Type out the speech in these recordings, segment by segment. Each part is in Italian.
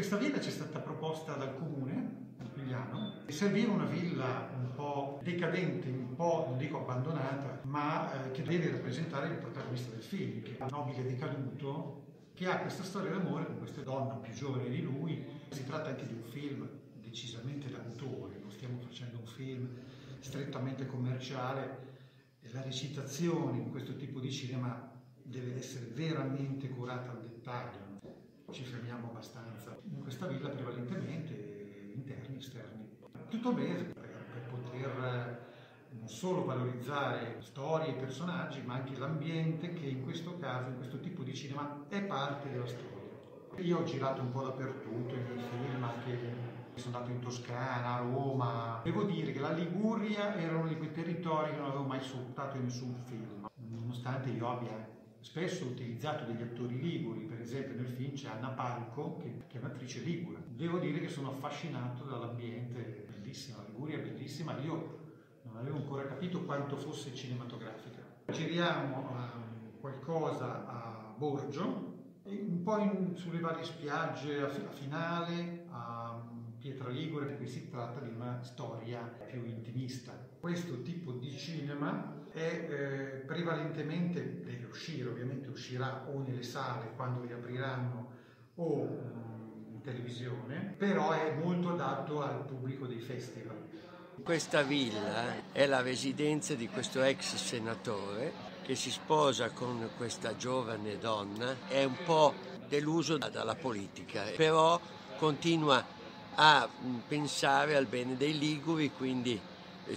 Questa villa ci è stata proposta dal comune di Pigliano serviva una villa un po' decadente, un po', non dico abbandonata, ma eh, che deve rappresentare il protagonista del film, che è un nobile decaduto che ha questa storia d'amore con questa donna più giovane di lui. Si tratta anche di un film decisamente d'autore, non stiamo facendo un film strettamente commerciale. La recitazione in questo tipo di cinema deve essere veramente curata al dettaglio ci fermiamo abbastanza. In questa villa prevalentemente interni, esterni. Tutto bene per, per poter eh, non solo valorizzare storie e personaggi, ma anche l'ambiente che in questo caso, in questo tipo di cinema, è parte della storia. Io ho girato un po' dappertutto, in miei film, anche sono andato in Toscana, a Roma. Devo dire che la Liguria era uno di quei territori che non avevo mai sfruttato in nessun film, nonostante io abbia spesso utilizzato degli attori liguri, per esempio nel film c'è Anna Palco che, che è un'attrice ligure. Devo dire che sono affascinato dall'ambiente, bellissima, la Liguria è bellissima, io non avevo ancora capito quanto fosse cinematografica. Giriamo uh, qualcosa a Borgio, un po' in, sulle varie spiagge a, a Finale, a si tratta di una storia più intimista. Questo tipo di cinema è eh, prevalentemente, deve uscire, ovviamente uscirà o nelle sale quando riapriranno o mm, in televisione, però è molto adatto al pubblico dei festival. Questa villa è la residenza di questo ex senatore che si sposa con questa giovane donna, è un po' deluso dalla politica, però continua a mm, pensare al bene dei Liguri, quindi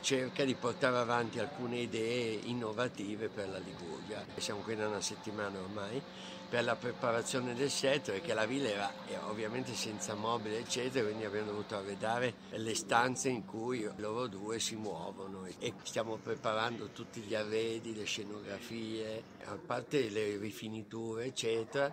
cerca di portare avanti alcune idee innovative per la Liguria. Siamo qui da una settimana ormai per la preparazione del set perché la villa era ovviamente senza mobile eccetera quindi abbiamo dovuto arredare le stanze in cui loro due si muovono e stiamo preparando tutti gli arredi, le scenografie, a parte le rifiniture eccetera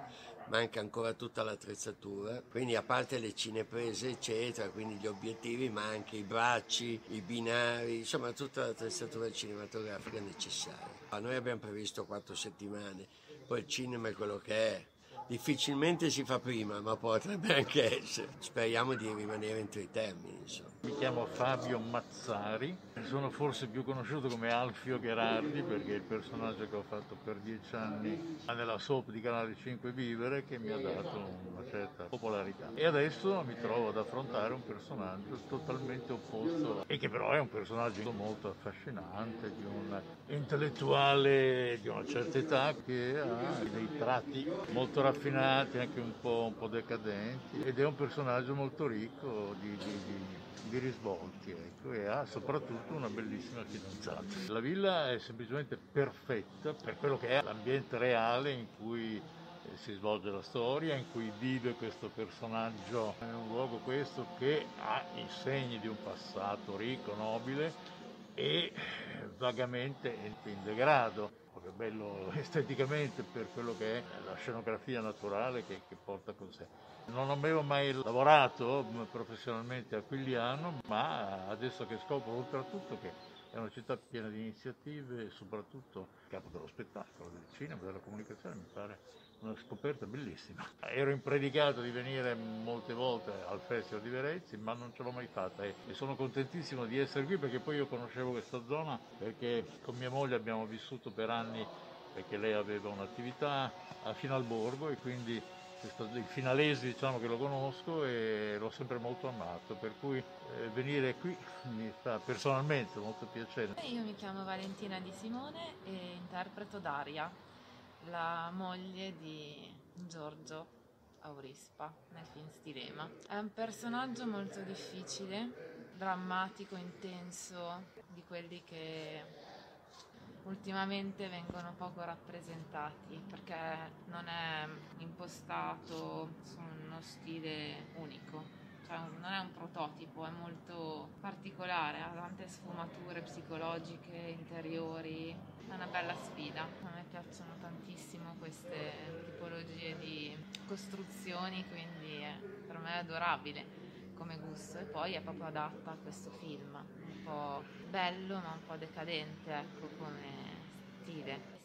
manca ancora tutta l'attrezzatura, quindi a parte le cineprese eccetera, quindi gli obiettivi, ma anche i bracci, i binari, insomma tutta l'attrezzatura cinematografica necessaria. Noi abbiamo previsto quattro settimane, poi il cinema è quello che è, difficilmente si fa prima, ma potrebbe anche essere. Speriamo di rimanere entro i termini. Insomma. Mi chiamo Fabio Mazzari, sono forse più conosciuto come Alfio Gherardi perché è il personaggio che ho fatto per dieci anni nella soap di Canale 5 Vivere che mi ha dato una certa popolarità. E adesso mi trovo ad affrontare un personaggio totalmente opposto e che però è un personaggio molto affascinante, di un intellettuale di una certa età che ha dei tratti molto raffinati anche un po', un po', decadenti ed è un personaggio molto ricco di, di, di, di risvolti ecco, e ha soprattutto una bellissima fidanzata. La villa è semplicemente perfetta per quello che è l'ambiente reale in cui eh, si svolge la storia, in cui vive questo personaggio. È un luogo questo che ha i segni di un passato ricco, nobile e vagamente in degrado proprio bello esteticamente per quello che è la scenografia naturale che, che porta con sé. Non avevo mai lavorato professionalmente a Quigliano, ma adesso che scopro oltretutto che è una città piena di iniziative soprattutto capo dello spettacolo, del cinema, della comunicazione, mi pare una scoperta bellissima. Ero impredicato di venire molte volte al Festival di Verezzi, ma non ce l'ho mai fatta e sono contentissimo di essere qui perché poi io conoscevo questa zona perché con mia moglie abbiamo vissuto per anni perché lei aveva un'attività a Finalborgo e quindi il finalese diciamo che lo conosco e l'ho sempre molto amato, per cui eh, venire qui mi fa personalmente molto piacere. Io mi chiamo Valentina Di Simone e interpreto Daria, la moglie di Giorgio Aurispa nel film Stilema. È un personaggio molto difficile, drammatico, intenso, di quelli che ultimamente vengono poco rappresentati perché non è impostato su uno stile unico, cioè non è un prototipo, è molto particolare, ha tante sfumature psicologiche, interiori, è una bella sfida. A me piacciono tantissimo queste tipologie di costruzioni, quindi per me è adorabile come gusto e poi è proprio adatta a questo film, un po' bello ma un po' decadente, ecco come stile.